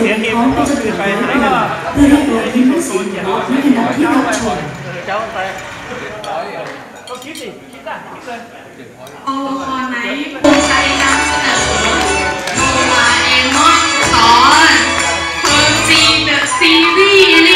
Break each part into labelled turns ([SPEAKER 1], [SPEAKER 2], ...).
[SPEAKER 1] เสียทีมก็คือไปให้ได้
[SPEAKER 2] เพื่อรับรองทีมที่สูงอย่างไม่ขณะที่รับชม
[SPEAKER 1] เจ้าไปก็คิดสิคิดอะคิเล
[SPEAKER 3] อ้คอนไหนภูมิใจนำเสนอโาเอมอนตอนเพิร์ซีนดอะซีรีส์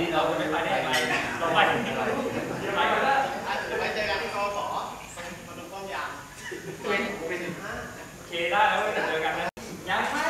[SPEAKER 3] นี้เราจะไปได้ไปเราไปที่ไหนปกันแล้วไปเจอกันที่กออมันต้องป้อมยามเป็น
[SPEAKER 1] เป็นห้าเคได้แล้วเจอกันนะยังไม่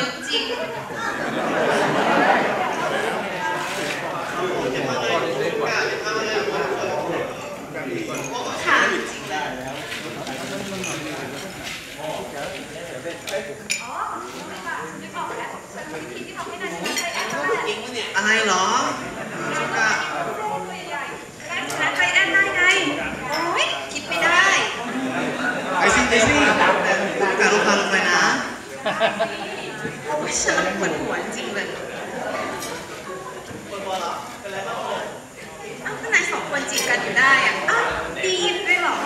[SPEAKER 1] อะ
[SPEAKER 3] จริงค่ะ
[SPEAKER 4] อะไรหรอ
[SPEAKER 3] ไอ
[SPEAKER 4] ซี่ไอซี่แต่ลูกค้าลงไปนะ
[SPEAKER 3] เพราะว่าฉันปวดหัวจริงเลยปวดหัวเหรอเป็น
[SPEAKER 4] ไรบ้างอ้าว
[SPEAKER 1] ข้าง
[SPEAKER 4] สองคนจีบกันอยู่
[SPEAKER 2] ได้
[SPEAKER 4] อะอ้าวดี
[SPEAKER 2] น
[SPEAKER 4] ด้ว
[SPEAKER 2] ยหร
[SPEAKER 4] อ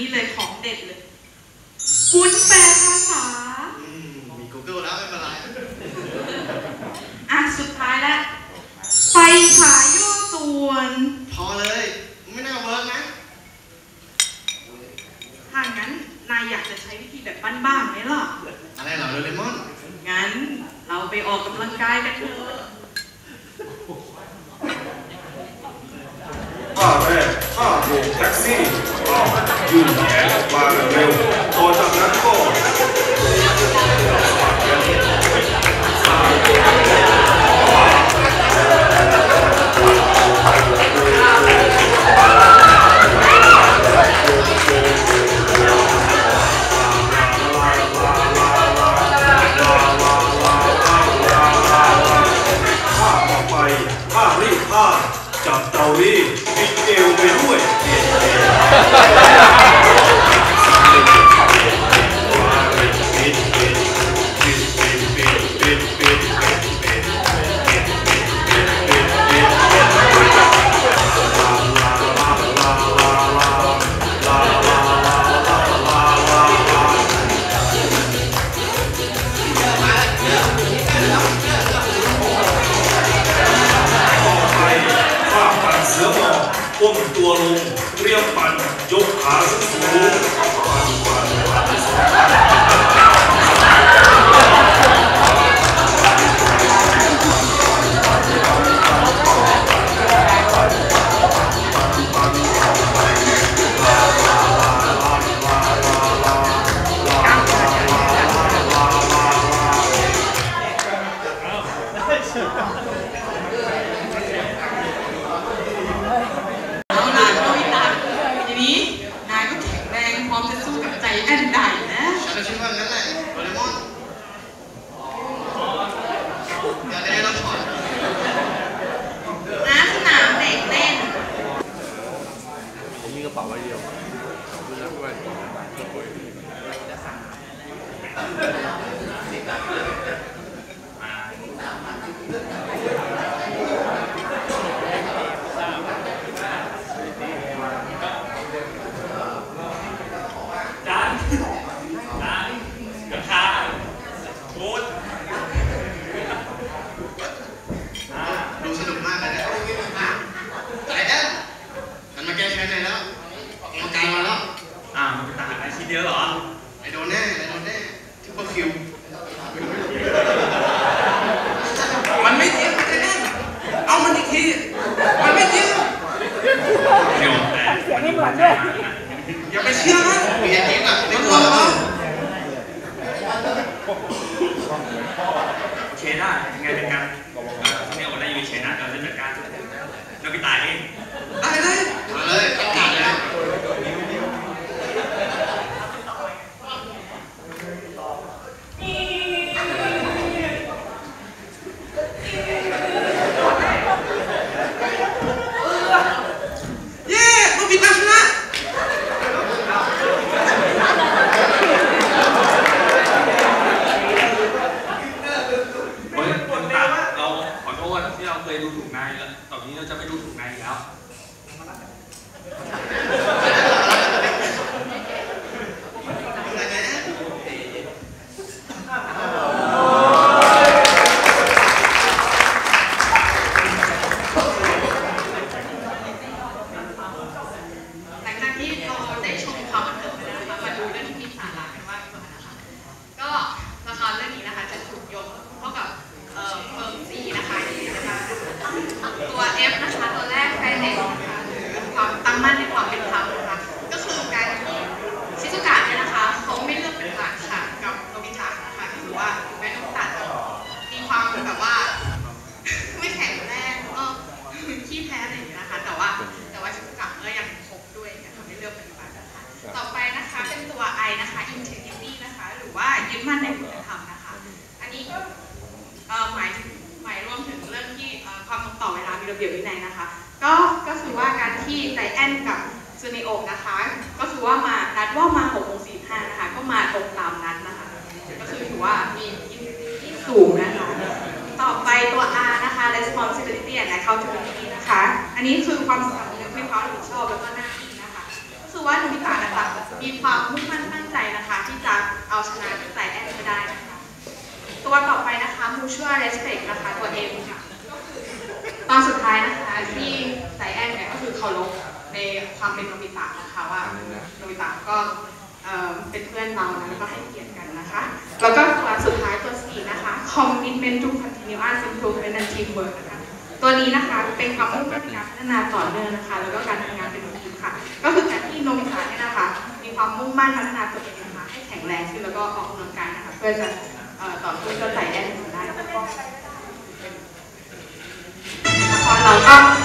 [SPEAKER 4] น
[SPEAKER 2] นี้เลยของเด็ดเลยปุ้นแปลภาษา
[SPEAKER 4] อืมมี Google แล้วไม่เป็นไร
[SPEAKER 2] อะสุดท้ายแล้วไฟฉายย่อส่วน
[SPEAKER 4] พอเลย ไม่น่าเวิร์กนะ
[SPEAKER 2] ถ้างั้นนายอยากจะใช้วิธีแบบบ้านๆไหมล่ะ
[SPEAKER 4] อะไรเหรอโดเรมอน
[SPEAKER 2] งั้นเราไปออกกำลังกายกันเถอะ
[SPEAKER 5] ท่าแร ยื่นแขนออกมาเร็วต่อจากนั้นก็ท่าต่อไปท่ารีดผ้าจับเตารีดปิดเอวไปด้วย ดูสนุกมากเลยนะไอ้แอนมันมาแก้แค้นเลแล้วมาแก้มาแล้ว อ่ามันเป็นตาไอชิ้นเดียวเหรอ ไอโดนแน่ไอโดนแน่ทุ
[SPEAKER 3] กคนคิว มันไม่ยิ้มไอแอนเอามัอีกที มันไม่ยิ้มเสียงไม่เหมือนด้ยอย่าไปเชื่อมันเปลี่ยนทีก่อ responsibility and accountability นะคะ อันนี้คือความสำคัญมีความรับผิดชอบแล้วก็หน้าที่นะคะ ก็คือว่าโนบิตะนะคะมีความมุ่งมั่นตั้งใจนะคะ ที่จะเอาชนะไลแอนให้ได้นะคะ ตัวต่อไปนะคะ mutual respect นะคะตัว M ค่ะตอนสุดท้ายนะคะที่ไซแอนเนี่ยก็คือเคารพในความเป็นโนบิตะนะคะว่าโนบิตะก็เป็นเพื่อนเรานะแล้วก็ให้เกียรติกันนะคะ แล้วก็ตัวสุดท้ายตัวสี่นะคะ commitment to continuous improvement and teamwork นะคะ ตัวนี้นะคะเป็นความมุ่งมั่นในการพัฒนาต่อเนื่องนะคะ แล้วก็การทำงานเป็นทีมค่ะ ก็คือการที่นบิตะเนี่ยนะคะ มีความมุ่งมั่นพัฒนาตัวเองนะคะให้แข็งแรงขึ้นแล้วก็ออกกำลังกายนะคะเพื่อจะต่อต่อสู้กับไซแดนได้แล้วก็เราก็